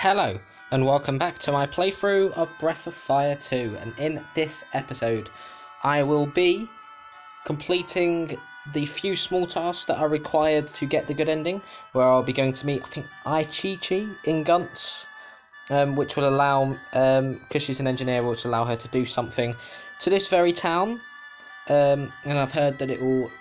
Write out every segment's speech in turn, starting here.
Hello, and welcome back to my playthrough of Breath of Fire 2. And in this episode, I will be completing the few small tasks that are required to get the good ending, where I'll be going to meet, I think, Ai Chi Chi in Gunts, um, which will allow, because um, she's an engineer, which will allow her to do something to this very town. Um, and I've heard that it will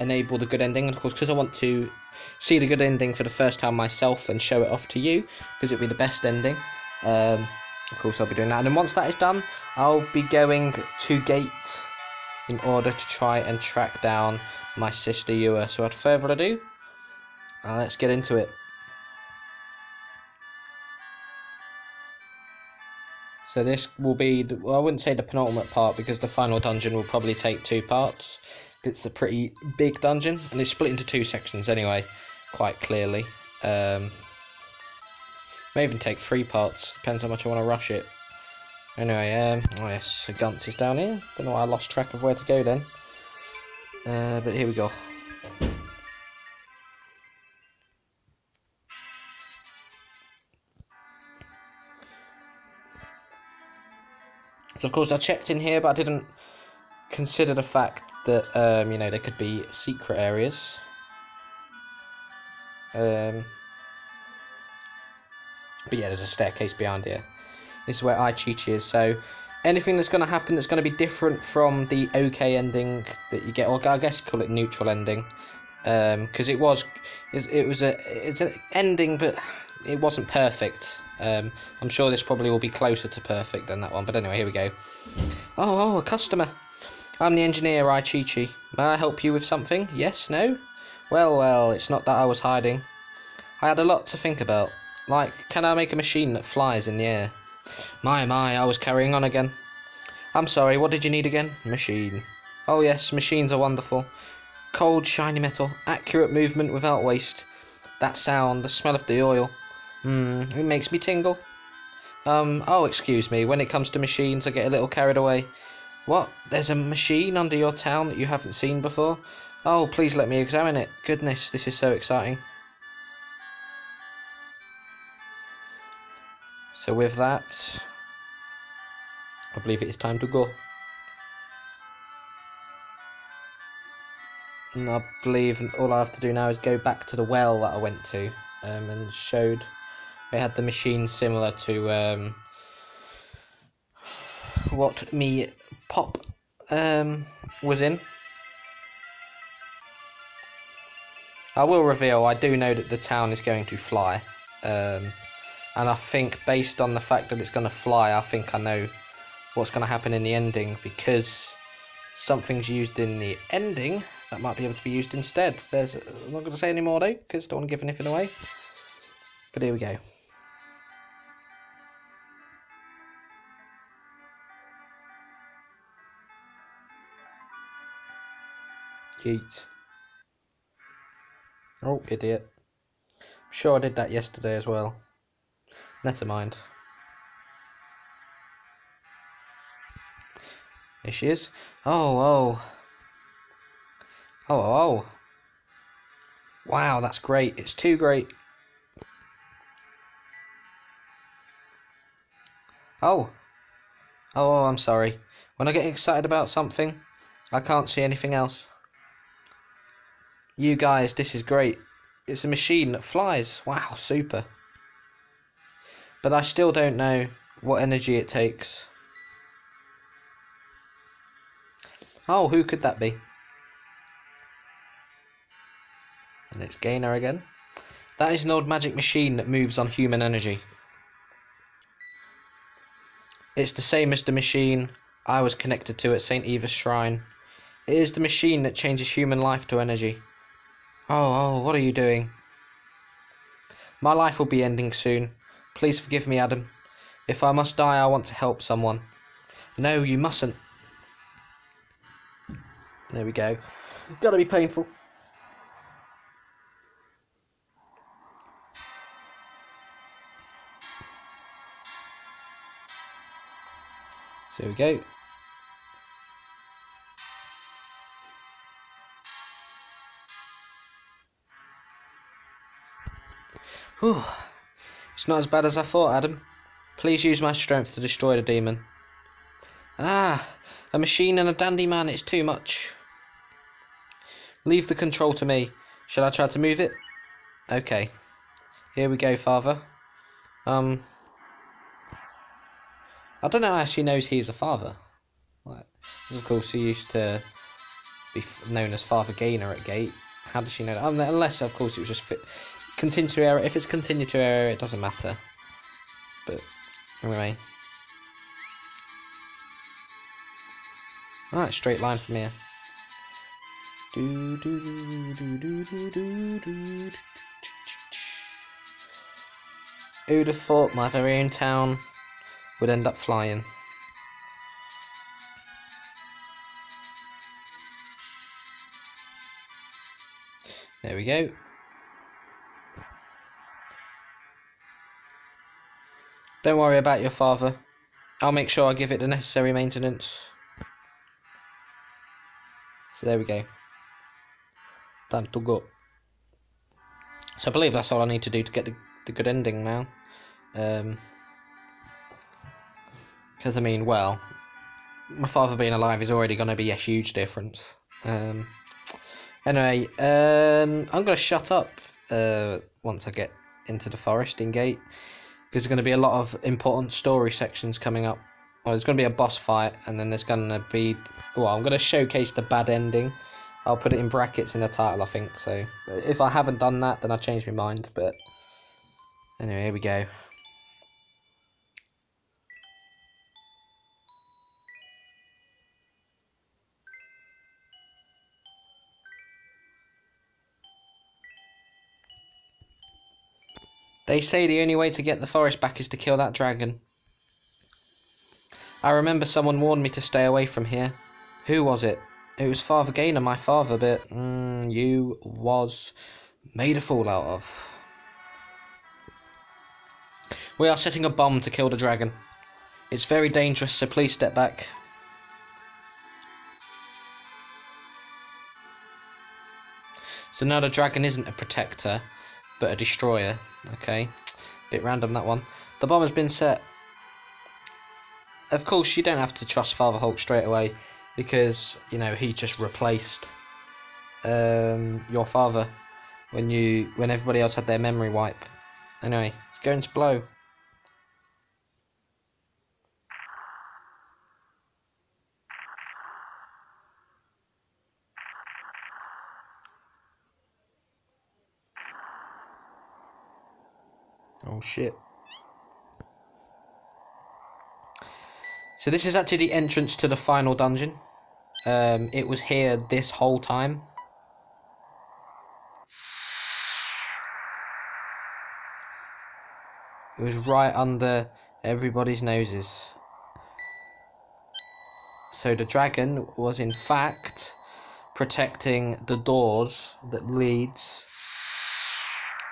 enable the good ending. And of course, because I want to see the good ending for the first time myself and show it off to you, because it'll be the best ending. Um, of course, I'll be doing that. And then once that is done, I'll be going to Gate in order to try and track down my sister Yua. So without further ado, uh, let's get into it. So this will be, well, I wouldn't say the penultimate part because the final dungeon will probably take two parts. It's a pretty big dungeon and it's split into two sections anyway, quite clearly. Um, may even take three parts, depends how much I want to rush it. Anyway, um, oh yes, the Gunts is down here. Don't know why I lost track of where to go then. Uh, but here we go. So of course I checked in here, but I didn't consider the fact that um, you know there could be secret areas. Um, but yeah, there's a staircase behind here. This is where Chi is. So anything that's going to happen that's going to be different from the okay ending that you get, or I guess you call it neutral ending, because um, it was it was a it's an ending, but it wasn't perfect. Um, I'm sure this probably will be closer to perfect than that one. But anyway, here we go. Oh, oh, a customer. I'm the engineer, Ai Chi Chi. May I help you with something? Yes, no? Well, well, it's not that I was hiding. I had a lot to think about. Like, can I make a machine that flies in the air? My, my, I was carrying on again. I'm sorry, what did you need again? Machine. Oh yes, machines are wonderful. Cold, shiny metal, accurate movement without waste. That sound, the smell of the oil. Hmm, it makes me tingle. Um, oh, excuse me, when it comes to machines, I get a little carried away. What? There's a machine under your town that you haven't seen before? Oh, please let me examine it. Goodness, this is so exciting. So with that, I believe it is time to go. And I believe all I have to do now is go back to the well that I went to um, and showed they had the machine similar to um, what me pop um, was in. I will reveal, I do know that the town is going to fly. Um, and I think based on the fact that it's going to fly, I think I know what's going to happen in the ending because something's used in the ending that might be able to be used instead. There's, I'm not going to say any more though because I don't want to give anything away. But here we go. Yeet. Oh, idiot. I'm sure I did that yesterday as well. Never mind. There she is. Oh, oh. Oh, oh, oh. Wow, that's great. It's too great. Oh. Oh, oh I'm sorry. When I get excited about something, I can't see anything else. You guys, this is great. It's a machine that flies. Wow, super. But I still don't know what energy it takes. Oh, who could that be? And it's Gainer again. That is an old magic machine that moves on human energy. It's the same as the machine I was connected to at St. Eva's Shrine. It is the machine that changes human life to energy. Oh, oh, what are you doing? My life will be ending soon. Please forgive me, Adam. If I must die, I want to help someone. No, you mustn't. There we go. Gotta be painful. So we go. Whew. It's not as bad as I thought, Adam. Please use my strength to destroy the demon. Ah, a machine and a dandy man, it's too much. Leave the control to me. Shall I try to move it? Okay. Here we go, father. Um, I don't know. how she knows he's a father. Like, of course, he used to be known as Father Gainer at Gate. How does she know that? Unless, of course, it was just. Continue to error. If it's continue to error, it doesn't matter. But anyway. Alright, straight line from here. Do, do, do, do, do, do, do. Who'd have thought my very own town would end up flying? There we go. Don't worry about your father. I'll make sure I give it the necessary maintenance. So there we go. Time to go. So I believe that's all I need to do to get the, the good ending now. Um, because I mean, well, my father being alive is already going to be a huge difference. Um, anyway, um, I'm going to shut up uh, once I get into the foresting gate because there's going to be a lot of important story sections coming up. Well, there's going to be a boss fight, and then there's going to be. Well, I'm going to showcase the bad ending. I'll put it in brackets in the title, I think. So if I haven't done that, then I change my mind. But anyway, here we go. They say the only way to get the forest back is to kill that dragon. I remember someone warned me to stay away from here. Who was it? It was Father Gainer, my father, but mm, you was made a fool out of. We are setting a bomb to kill the dragon. It's very dangerous, so please step back. So now the dragon isn't a protector, but a destroyer. Okay, bit random that one. The bomb has been set. Of course, you don't have to trust Father Hulk straight away because you know he just replaced um, your father when you when everybody else had their memory wipe. Anyway, it's going to blow. Shit. So this is actually the entrance to the final dungeon. Um, it was here this whole time. It was right under everybody's noses. So the dragon was in fact protecting the doors that leads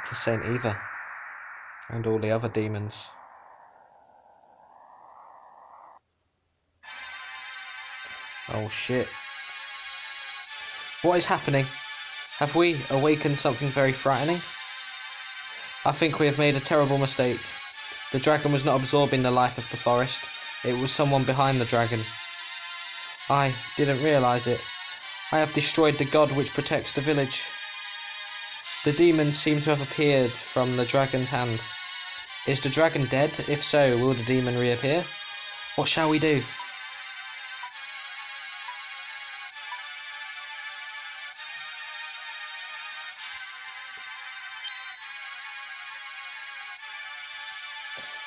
to Saint Eva and all the other demons. Oh shit. What is happening? Have we awakened something very frightening? I think we have made a terrible mistake. The dragon was not absorbing the life of the forest. It was someone behind the dragon. I didn't realise it. I have destroyed the god which protects the village. The demons seem to have appeared from the dragon's hand. Is the dragon dead? If so, will the demon reappear? What shall we do?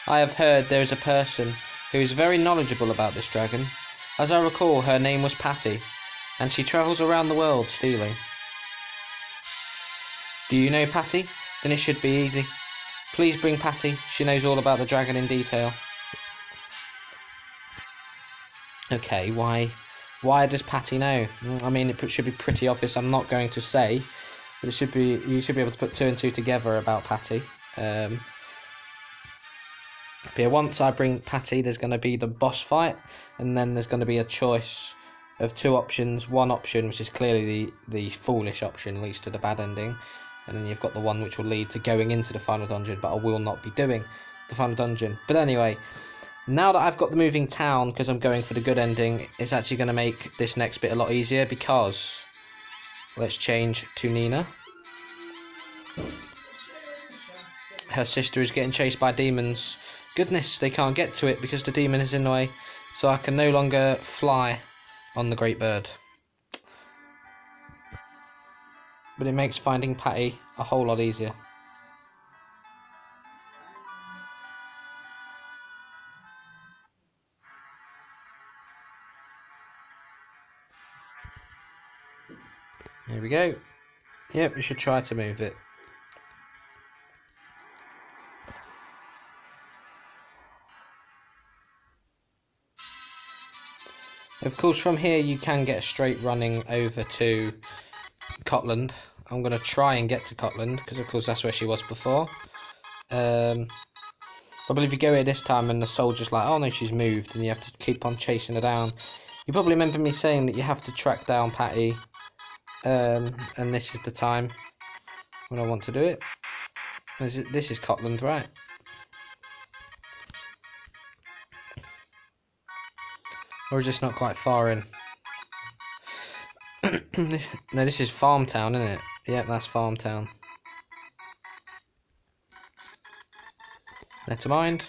I have heard there is a person who is very knowledgeable about this dragon. As I recall, her name was Patty, and she travels around the world stealing. Do you know Patty? Then it should be easy. Please bring Patty. She knows all about the dragon in detail. Okay, why why does Patty know? Mm, I mean, it should be pretty obvious. I'm not going to say, but it should be. You should be able to put two and two together about Patty. Um, but once I bring Patty, there's going to be the boss fight, and then there's going to be a choice of two options. One option, which is clearly the the foolish option, leads to the bad ending, and then you've got the one which will lead to going into the final dungeon, but I will not be doing the final dungeon. But anyway, now that I've got the moving town, because I'm going for the good ending, it's actually going to make this next bit a lot easier, because let's change to Nina. Her sister is getting chased by demons. Goodness, they can't get to it because the demon is in the way, so I can no longer fly on the great bird. But it makes finding Patty a whole lot easier. There we go. Yep, we should try to move it. Of course, from here you can get straight running over to Cotland. I'm going to try and get to Cotland, because of course that's where she was before. Um, I believe you go here this time and the soldier's like, oh no, she's moved, and you have to keep on chasing her down. You probably remember me saying that you have to track down Patty, um, and this is the time when I want to do it. This is Cotland, right? Or is this not quite far in? no, this is Farm Town, isn't it? Yep, that's Farm Town. Never mind.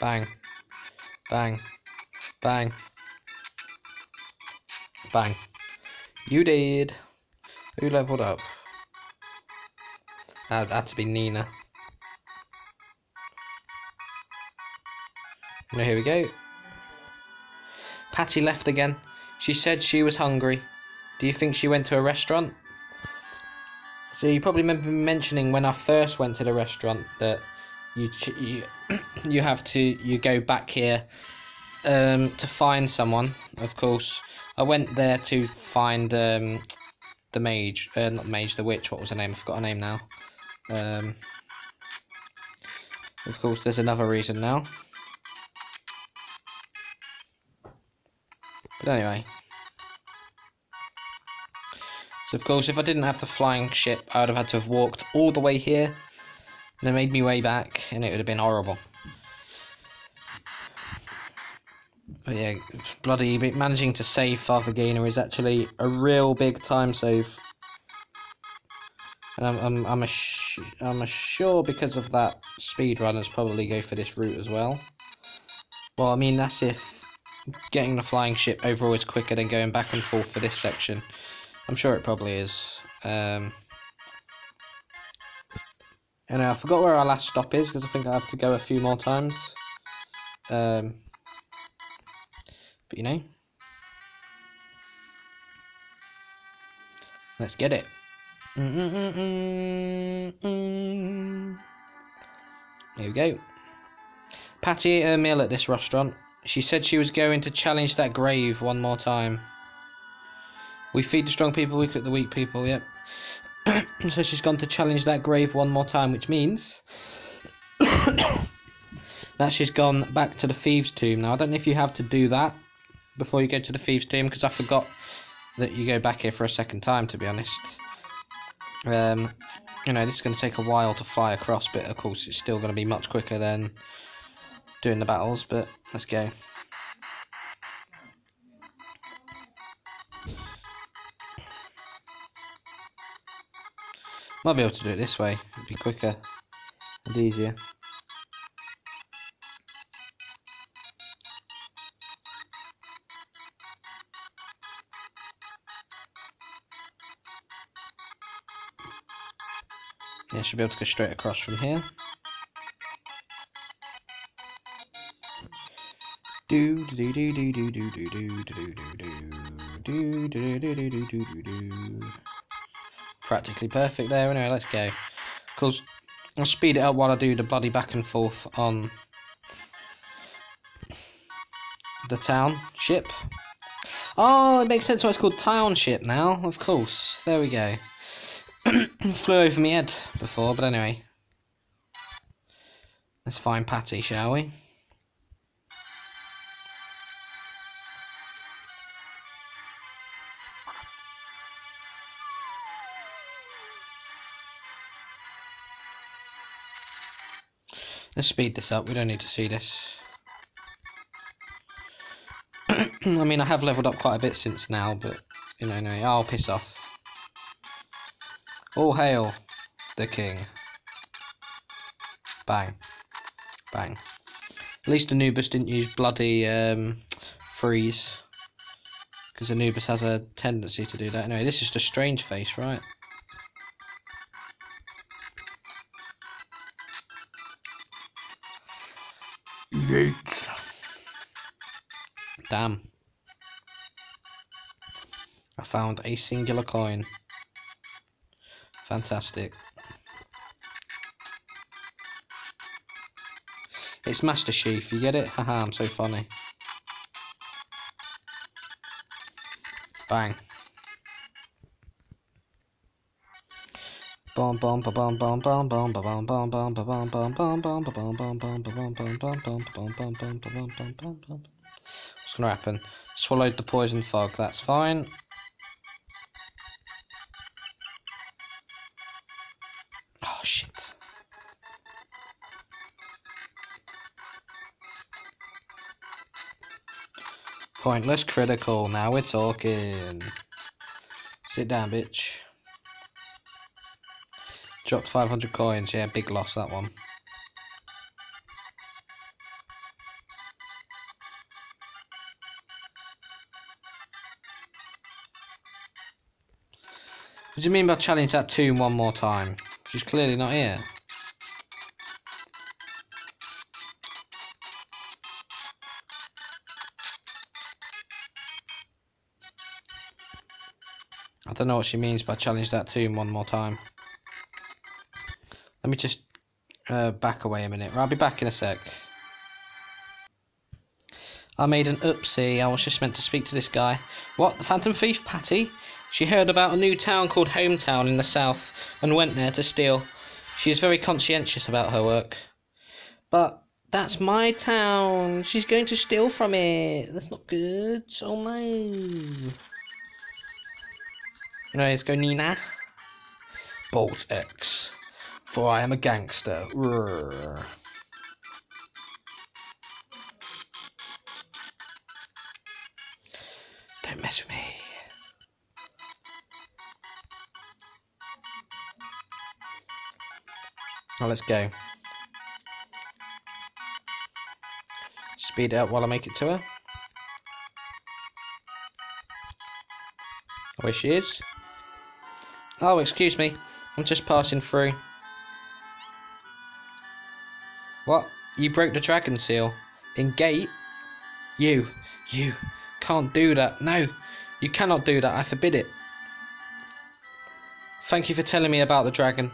Bang. Bang. Bang. Bang. You did. Who leveled up? That had to be Nina. Now here we go. Patty left again. She said she was hungry. Do you think she went to a restaurant? So you probably remember me mentioning when I first went to the restaurant that you you you have to you go back here um, to find someone. Of course, I went there to find um, the mage, uh, not mage, the witch. What was her name? I forgot her name now. Um, of course, there's another reason now. But anyway. Of course, if I didn't have the flying ship, I would have had to have walked all the way here. And then made me way back, and it would have been horrible. But yeah, bloody But managing to save Father Gainer is actually a real big time save. And I'm I'm I'm, a I'm sure because of that speedrunners probably go for this route as well. Well, I mean that's if getting the flying ship overall is quicker than going back and forth for this section. I'm sure it probably is. Um, and I forgot where our last stop is because I think I have to go a few more times. Um, but you know, let's get it. Here we go. Patty ate a meal at this restaurant. She said she was going to challenge that grave one more time. We feed the strong people, we cook the weak people, yep. so she's gone to challenge that grave one more time, which means that she's gone back to the thieves' tomb. Now, I don't know if you have to do that before you go to the thieves' tomb, because I forgot that you go back here for a second time, to be honest. Um, you know, this is going to take a while to fly across, but of course it's still going to be much quicker than doing the battles, but let's go. Might be able to do it this way, it'd be quicker and easier. Yeah, should be able to go straight across from here. Do do do do do do do do do do do do do do do do do do Practically perfect there. Anyway, let's go. Cause I'll speed it up while I do the bloody back and forth on the township. Oh, it makes sense why it's called township now. Of course. There we go. Flew over my head before, but anyway. Let's find Patty, shall we? Let's speed this up. We don't need to see this. I mean, I have leveled up quite a bit since now, but, you know, anyway, I'll piss off. All hail the king. Bang. Bang. At least Anubis didn't use bloody um, freeze. Because Anubis has a tendency to do that. Anyway, this is just a strange face, right? Yeet. Damn. I found a singular coin. Fantastic. It's Master Chief, you get it? Haha, I'm so funny. Bang. Bum bum bum bum bum bum bum bum bum bum bum bum bum bum bum bum bum bum bum bum. What's gonna happen? Swallowed the poison fog. That's fine. Oh shit. Pointless critical. Now we're talking. Sit down, bitch. Dropped 500 coins. Yeah, big loss that one. What do you mean by challenge that tomb one more time? She's clearly not here. I don't know what she means by challenge that tomb one more time. Let me just uh, back away a minute. I'll be back in a sec. I made an oopsie. I was just meant to speak to this guy. What? The Phantom Thief, Patty? She heard about a new town called Hometown in the south and went there to steal. She is very conscientious about her work. But that's my town. She's going to steal from it. That's not good. Oh no. Anyway, let's go Nina. Bolt X. For I am a gangster. Don't mess with me. Now let's go. Speed it up while I make it to her. Where she is. Oh, excuse me. I'm just passing through. What? You broke the dragon seal? In gate? You, you can't do that. No, you cannot do that. I forbid it. Thank you for telling me about the dragon.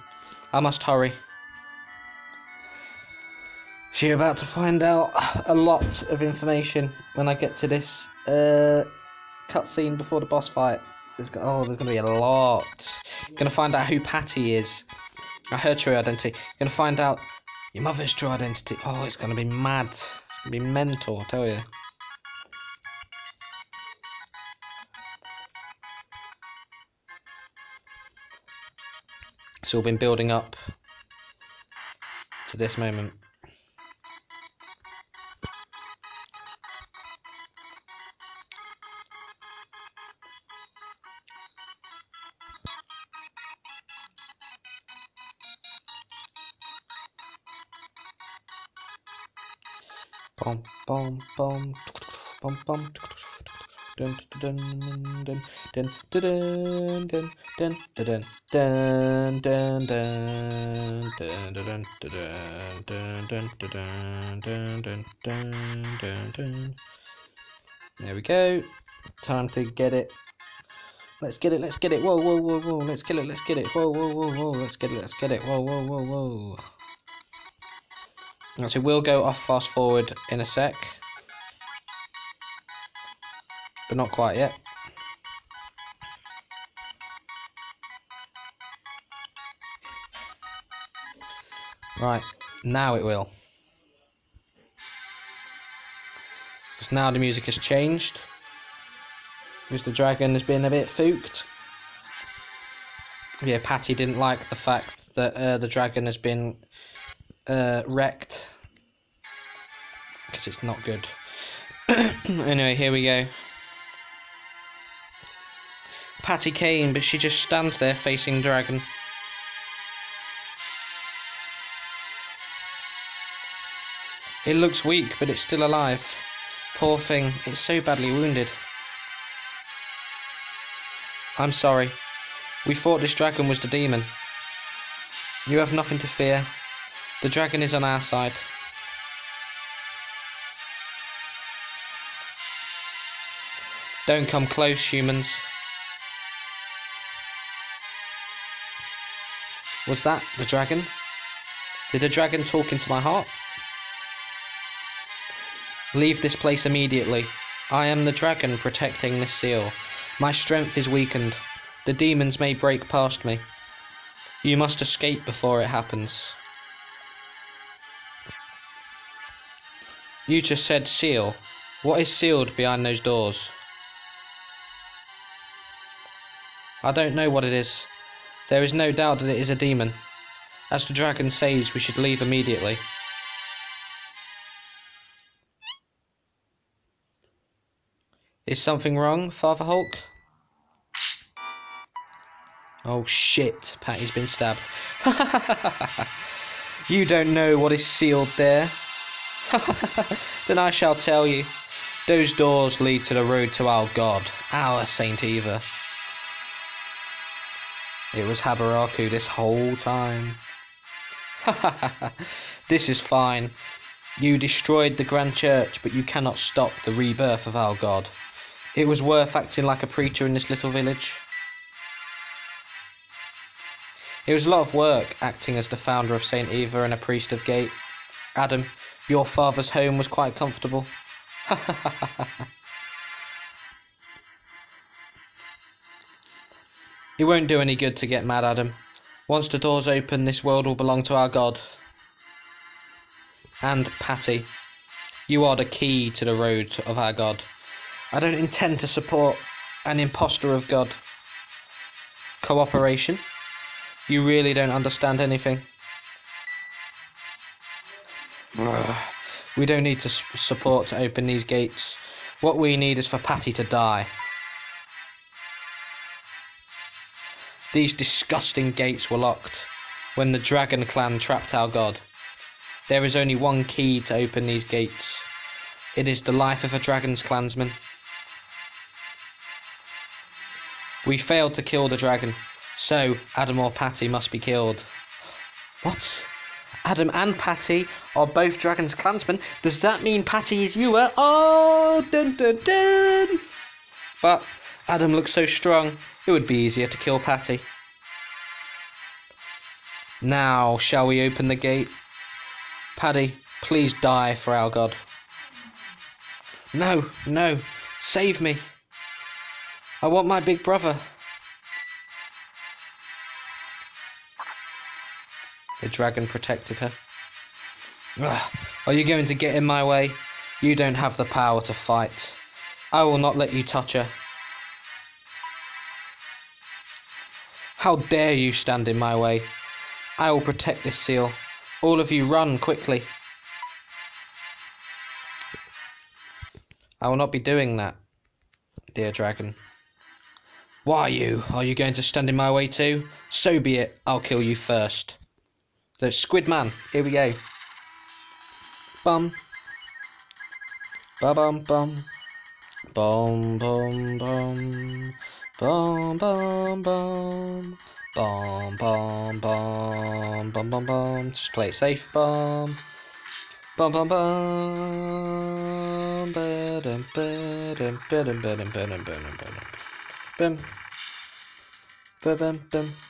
I must hurry. So you're about to find out a lot of information when I get to this uh, cutscene before the boss fight. There's oh, there's gonna be a lot. You're gonna find out who Patty is. Uh, Her true identity. You're gonna find out your mother's true identity. Oh, it's gonna be mad. It's gonna be mental, I tell you. It's all been building up to this moment. There we go. Time to get it. Let's get it, let's get it. Whoa, whoa, whoa, whoa. Let's get it, let's get it. Whoa, whoa, whoa, whoa. Let's get it, let's get it. Whoa, whoa, whoa, whoa. So we'll go off fast forward in a sec. But not quite yet. Right, now it will. Because now the music has changed. Because the dragon has been a bit fooked. Yeah, Patty didn't like the fact that uh, the dragon has been uh, wrecked because it's not good. anyway, here we go. Patty Kane, but she just stands there facing dragon. It looks weak, but it's still alive. Poor thing, it's so badly wounded. I'm sorry. We thought this dragon was the demon. You have nothing to fear. The dragon is on our side. Don't come close, humans. Was that the dragon? Did the dragon talk into my heart? Leave this place immediately. I am the dragon protecting this seal. My strength is weakened. The demons may break past me. You must escape before it happens. You just said seal. What is sealed behind those doors? I don't know what it is. There is no doubt that it is a demon. As the dragon says, we should leave immediately. Is something wrong, Father Hulk? Oh shit, Patty's been stabbed. you don't know what is sealed there. then I shall tell you. Those doors lead to the road to our god, our Saint Eva. It was Habaruku this whole time. this is fine. You destroyed the Grand Church, but you cannot stop the rebirth of our god. It was worth acting like a preacher in this little village. It was a lot of work acting as the founder of St. Eva and a priest of Gate. Adam, your father's home was quite comfortable. it won't do any good to get mad, at him. Once the doors open, this world will belong to our God. And Patty, you are the key to the road of our God. I don't intend to support an impostor of God. Cooperation? You really don't understand anything. Uh, we don't need to support to open these gates. What we need is for Patty to die. These disgusting gates were locked when the Dragon Clan trapped our god. There is only one key to open these gates. It is the life of a Dragon's clansman. We failed to kill the dragon, so Adam or Patty must be killed. What? Adam and Patty are both Dragon's clansmen. Does that mean Patty is you? Oh, dun dun dun! But Adam looks so strong, it would be easier to kill Patty. Now, shall we open the gate? Patty, please die for our God. No, no, save me. I want my big brother. The dragon protected her. Ugh, are you going to get in my way? You don't have the power to fight. I will not let you touch her. How dare you stand in my way? I will protect this seal. All of you run quickly. I will not be doing that, dear dragon. Why you? Are you going to stand in my way too? So be it. I'll kill you first. The Squid Man. Here we go. Bum. Ba bum bum. Bum bum bum. Bum bum bum. Bum bum bum. Bum bum bum. Just play it safe. Bum. Bum bum bum. Ba-dum, ba-dum, ba-dum, ba-dum, ba-dum. Bum bum bum.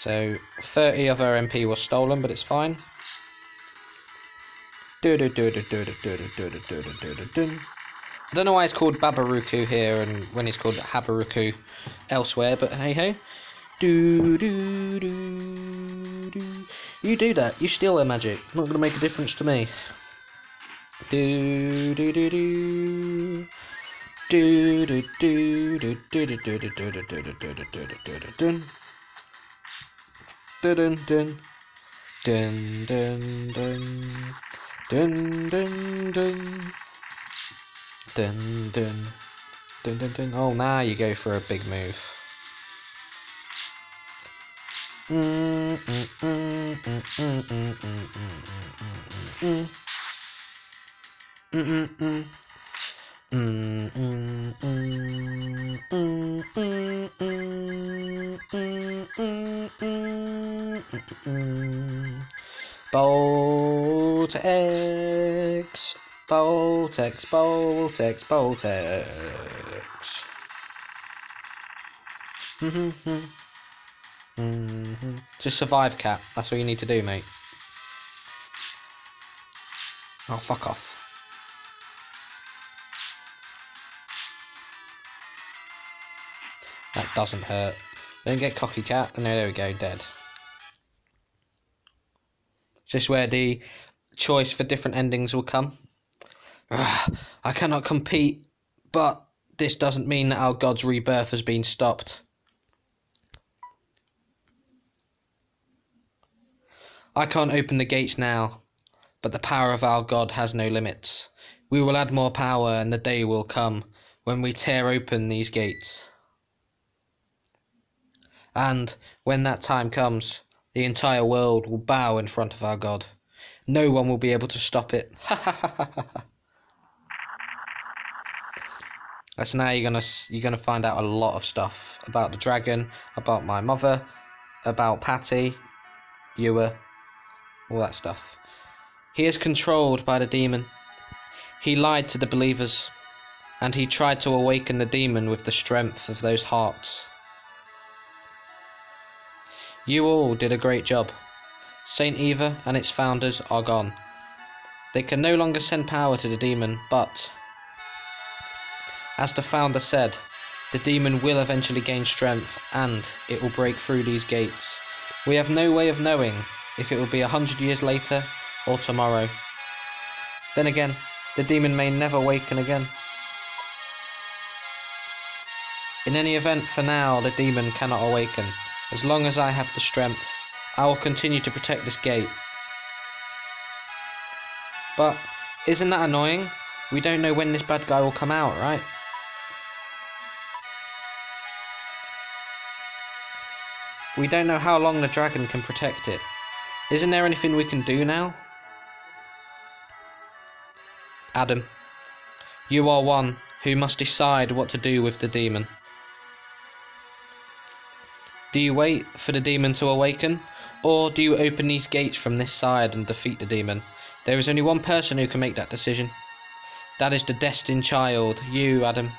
So 30 of her MP was stolen, but it's fine. I don't know why it's called Babaruku here and when it's called Habaruku elsewhere, but hey ho. Do do do do. You do that. You steal their magic. Not gonna make a difference to me. Do do do do. Do do do do do do do do do do do do do do do do do. Dun dun dun dun dun dun dun dun dun dun dun dun dun. Oh, now you go for a big move. Mm, Mm, mm, mm, Bolt X, Bolt X, Bolt X, Bolt X. Mm-hmm. Just survive, cat. That's all you need to do, mate. Oh, fuck off. That doesn't hurt. Don't get cocky cat. No, there we go, dead. Is this where the choice for different endings will come? Ugh, I cannot compete, but this doesn't mean that our god's rebirth has been stopped. I can't open the gates now, but the power of our god has no limits. We will add more power, and the day will come when we tear open these gates. And when that time comes, the entire world will bow in front of our God. No one will be able to stop it. so now you're gonna you're gonna find out a lot of stuff about the dragon, about my mother, about Patty, Yua, all that stuff. He is controlled by the demon. He lied to the believers, and he tried to awaken the demon with the strength of those hearts. You all did a great job. St. Eva and its founders are gone. They can no longer send power to the demon, but, as the founder said, the demon will eventually gain strength and it will break through these gates. We have no way of knowing if it will be a hundred years later or tomorrow. Then again, the demon may never awaken again. In any event, for now, the demon cannot awaken. As long as I have the strength, I will continue to protect this gate. But, isn't that annoying? We don't know when this bad guy will come out, right? We don't know how long the dragon can protect it. Isn't there anything we can do now? Adam, you are one who must decide what to do with the demon. Do you wait for the demon to awaken? Or do you open these gates from this side and defeat the demon? There is only one person who can make that decision. That is the destined child, you, Adam.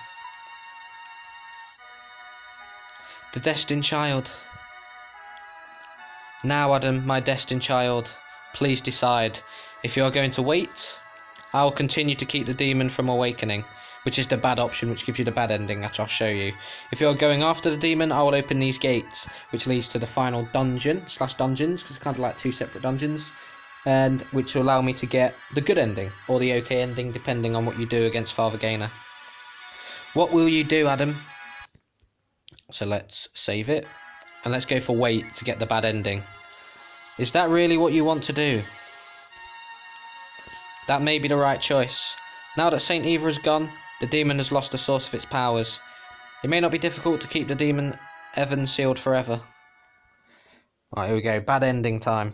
The destined child. Now, Adam, my destined child, please decide. If you are going to wait, I will continue to keep the demon from awakening which is the bad option, which gives you the bad ending that I'll show you. If you're going after the demon, I will open these gates, which leads to the final dungeon, slash dungeons, because it's kind of like two separate dungeons, and which will allow me to get the good ending, or the okay ending, depending on what you do against Father Gainer. What will you do, Adam? So let's save it, and let's go for wait to get the bad ending. Is that really what you want to do? That may be the right choice. Now that St. Eva is gone, the demon has lost the source of its powers. It may not be difficult to keep the demon Evan sealed forever. Right, here we go. Bad ending time.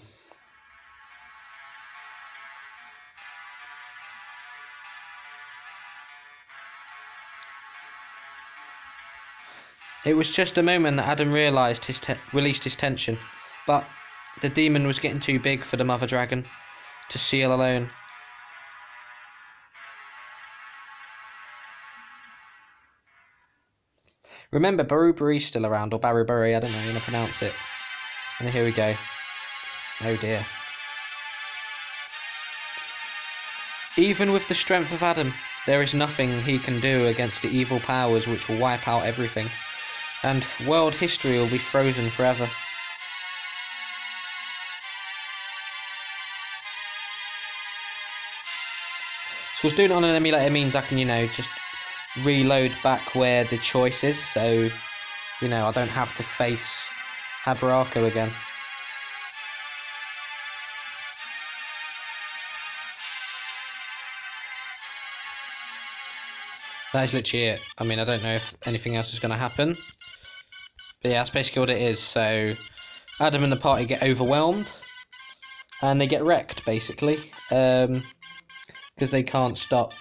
It was just a moment that Adam realised his released his tension, but the demon was getting too big for the mother dragon to seal alone. Remember, Barubary's still around, or Barubary, I don't know how to pronounce it. And here we go. Oh dear. Even with the strength of Adam, there is nothing he can do against the evil powers which will wipe out everything, and world history will be frozen forever. So, doing it on an emulator means I can, you know, just reload back where the choice is, so, you know, I don't have to face Habaruku again. That is literally it. I mean, I don't know if anything else is going to happen. But yeah, that's basically what it is. So, Adam and the party get overwhelmed. And they get wrecked, basically. Um, because they can't stop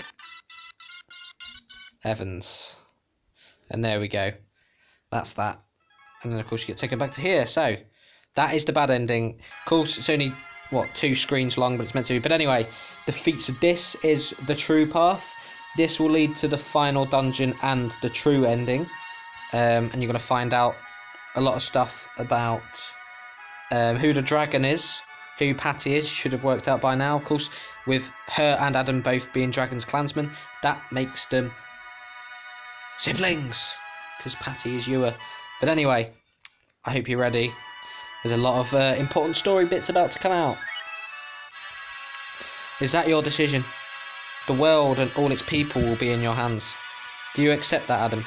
Evans. And there we go. That's that. And then, of course, you get taken back to here. So, that is the bad ending. Of course, it's only, what, two screens long, but it's meant to be. But anyway, the feats of this is the true path. This will lead to the final dungeon and the true ending. Um, and you're going to find out a lot of stuff about um, who the dragon is, who Patty is. Should have worked out by now, of course, with her and Adam both being Dragon's clansmen. That makes them siblings, because Patty is Yua. But anyway, I hope you're ready. There's a lot of uh, important story bits about to come out. Is that your decision? The world and all its people will be in your hands. Do you accept that, Adam?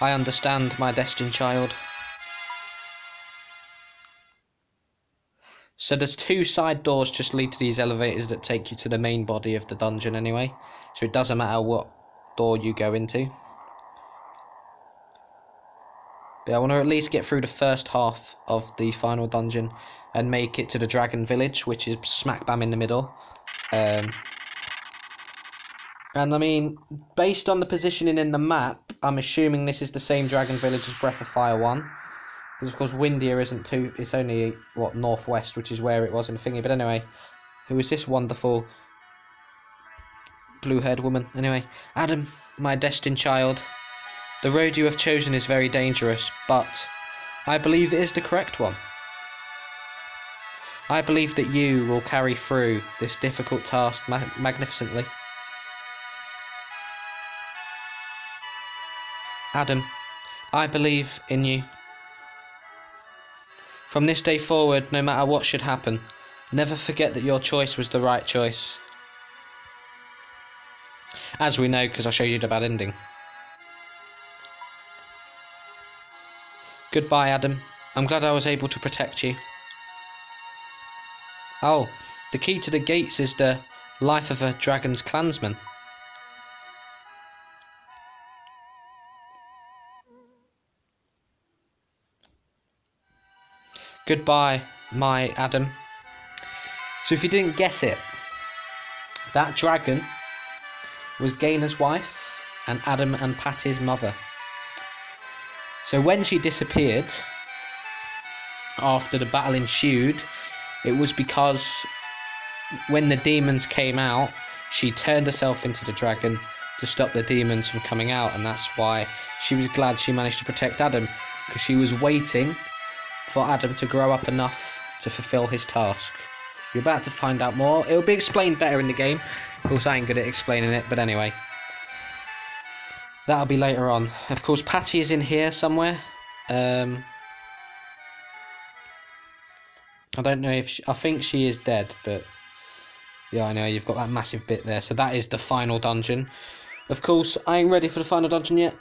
I understand, my destined child. So there's two side doors just lead to these elevators that take you to the main body of the dungeon anyway. So it doesn't matter what door you go into. But I want to at least get through the first half of the final dungeon and make it to the Dragon Village, which is smack bam in the middle. Um, and I mean, based on the positioning in the map, I'm assuming this is the same Dragon Village as Breath of Fire 1. Because of course Windia isn't too it's only what northwest, which is where it was in the thingy. But anyway, who is this wonderful blue haired woman? Anyway, Adam, my destined child. The road you have chosen is very dangerous, but I believe it is the correct one. I believe that you will carry through this difficult task ma magnificently. Adam, I believe in you. From this day forward, no matter what should happen, never forget that your choice was the right choice. As we know, because I showed you the bad ending. Goodbye, Adam. I'm glad I was able to protect you. Oh, the key to the gates is the life of a dragon's clansman. Goodbye, my Adam. So if you didn't guess it, that dragon was Gainer's wife and Adam and Patty's mother. So when she disappeared after the battle ensued, it was because when the demons came out, she turned herself into the dragon to stop the demons from coming out, and that's why she was glad she managed to protect Adam because she was waiting for Adam to grow up enough to fulfill his task. You're about to find out more. It'll be explained better in the game. Of course, I ain't good at explaining it, but anyway. That'll be later on. Of course, Patty is in here somewhere. Um, I don't know if she, I think she is dead, but yeah, I know you've got that massive bit there. So that is the final dungeon. Of course, I ain't ready for the final dungeon yet.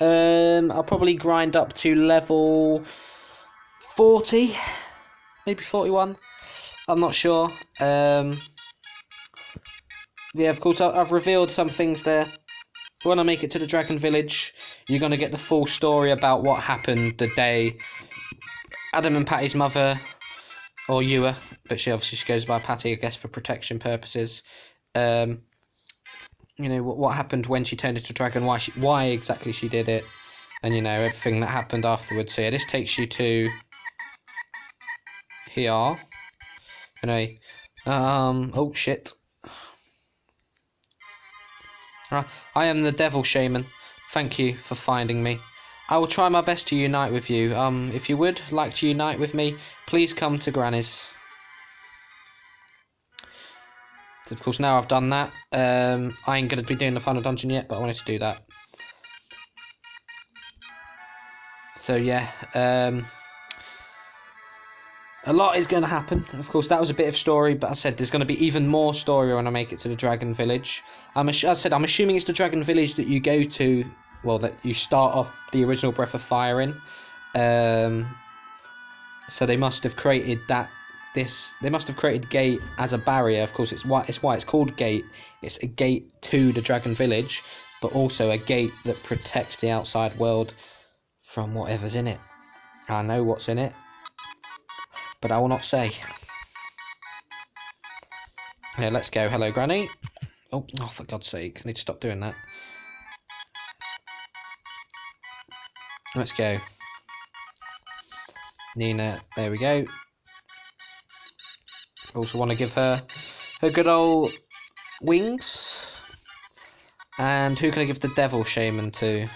Um, I'll probably grind up to level 40, maybe 41. I'm not sure. Um, yeah, of course, I've revealed some things there. When I make it to the Dragon Village, you're going to get the full story about what happened the day Adam and Patty's mother, or Yua, but she obviously she goes by Patty, I guess, for protection purposes. Um, you know what, what happened when she turned into a dragon, why she, why exactly she did it, and you know everything that happened afterwards. So yeah, this takes you to here. Anyway, um, oh shit. Uh, I am the devil shaman. Thank you for finding me. I will try my best to unite with you. Um, if you would like to unite with me, please come to Granny's. of course, now I've done that, um, I ain't going to be doing the final dungeon yet, but I wanted to do that. So yeah, um, a lot is going to happen. Of course, that was a bit of story, but I said there's going to be even more story when I make it to the Dragon Village. I'm, I said I'm assuming it's the Dragon Village that you go to, well, that you start off the original Breath of Fire in. Um, so they must have created that this they must have created gate as a barrier of course it's why it's why it's called gate it's a gate to the dragon village but also a gate that protects the outside world from whatever's in it i know what's in it but i will not say yeah let's go hello granny oh, oh for god's sake i need to stop doing that let's go Nina, there we go. Also want to give her her good old wings. And who can I give the devil shaman to?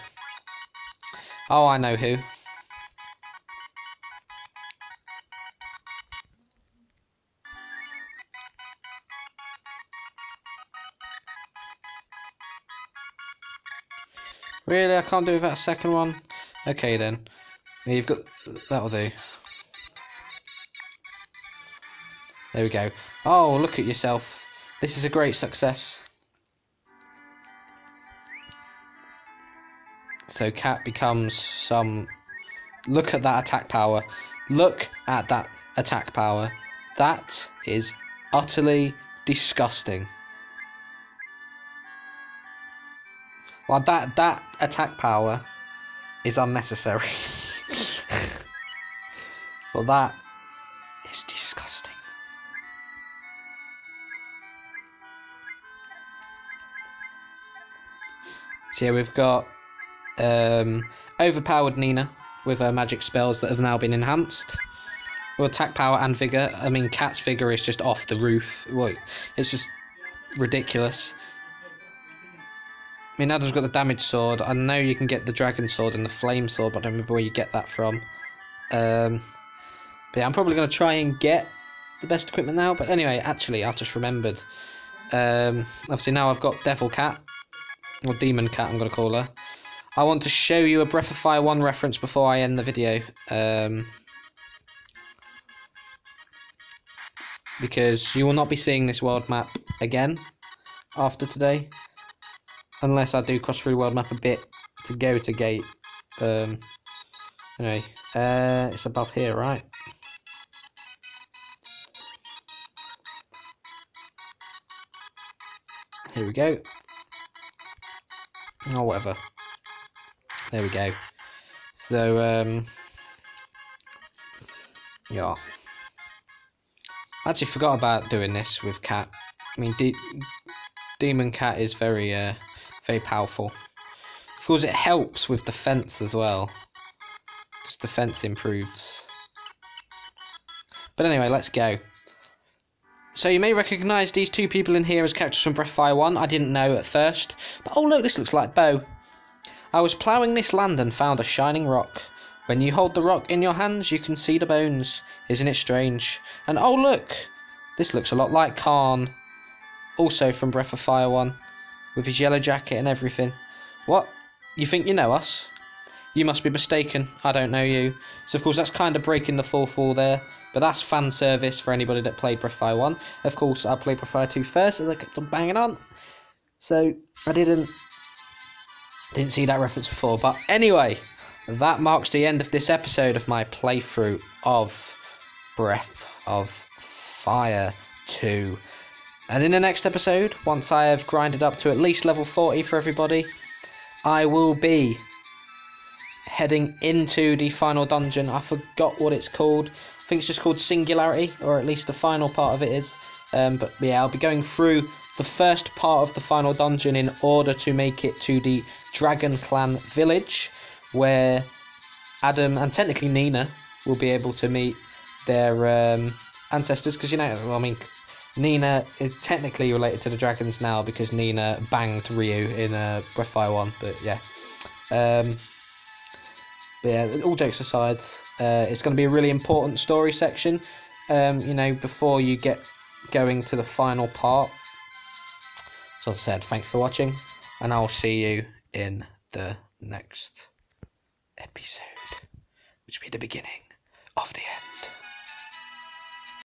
Oh, I know who. Really, I can't do a second one? Okay then. You've got... that'll do. There we go. Oh, look at yourself. This is a great success. So Cat becomes some... Look at that attack power. Look at that attack power. That is utterly disgusting. Well, that, that attack power is unnecessary. For that is disgusting. So yeah, we've got um, overpowered Nina with her magic spells that have now been enhanced. Well, attack power and vigor. I mean, Cat's vigor is just off the roof. Well, it's just ridiculous. Adam's got the damage sword. I know you can get the dragon sword and the flame sword, but I don't remember where you get that from. Um, but yeah, I'm probably going to try and get the best equipment now. But anyway, actually, I've just remembered. Um, obviously, now I've got Devil Cat, or Demon Cat, I'm going to call her. I want to show you a Breath of Fire 1 reference before I end the video. Um, because you will not be seeing this world map again after today. Unless I do cross through world map a bit to go to gate. Um, anyway, uh, it's above here, right? Here we go. Oh, whatever. There we go. So, um, yeah. I actually forgot about doing this with Cat. I mean, De Demon Cat is very, uh, very powerful. Of course, it helps with defense as well. Just defense improves. But anyway, let's go. So you may recognise these two people in here as characters from Breath of Fire 1. I didn't know at first. But oh look, this looks like Bow. I was ploughing this land and found a shining rock. When you hold the rock in your hands, you can see the bones. Isn't it strange? And oh look! This looks a lot like Karn. Also from Breath of Fire 1. With his yellow jacket and everything. What? You think you know us? You must be mistaken. I don't know you. So of course that's kind of breaking the fourth wall there. But that's fan service for anybody that played Breath of Fire 1. Of course I played Breath of Fire 2 first as I kept on banging on. So I didn't didn't see that reference before. But anyway, that marks the end of this episode of my playthrough of Breath of Fire 2. And in the next episode, once I have grinded up to at least level 40 for everybody, I will be heading into the final dungeon. I forgot what it's called. I think it's just called Singularity, or at least the final part of it is. Um, but yeah, I'll be going through the first part of the final dungeon in order to make it to the Dragon Clan village, where Adam and technically Nina will be able to meet their um, ancestors. Because you know, I mean, Nina is technically related to the dragons now because Nina banged Ryu in uh, Breath Fire 1. But yeah. Um, but yeah, all jokes aside, uh, it's going to be a really important story section. Um, you know, before you get going to the final part So as I said, thanks for watching, and I'll see you in the next episode, which will be the beginning of the end.